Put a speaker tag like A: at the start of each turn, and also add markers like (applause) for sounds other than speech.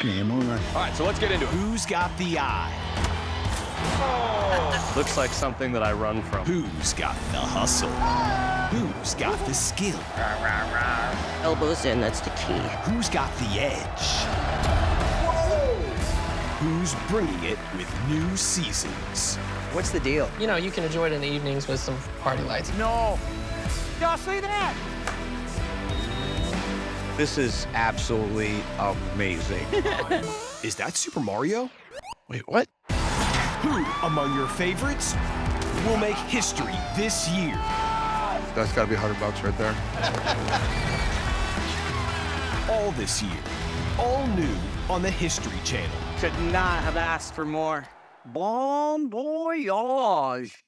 A: Game on.
B: All right, so let's get into it.
C: Who's got the eye? Oh.
B: Looks like something that I run from.
C: Who's got the hustle? Who's got the skill?
D: Elbows in, that's the key.
C: Who's got the edge? Who's bringing it with new seasons?
D: What's the deal?
E: You know, you can enjoy it in the evenings with some party lights.
D: No. Y'all see that? This is absolutely amazing. (laughs)
C: Is that Super Mario?
B: Wait, what?
C: Who among your favorites will make history this year?
B: That's got to be 100 bucks right there.
C: All this year. All new on the History Channel.
D: Could not have asked for more. Bon voyage.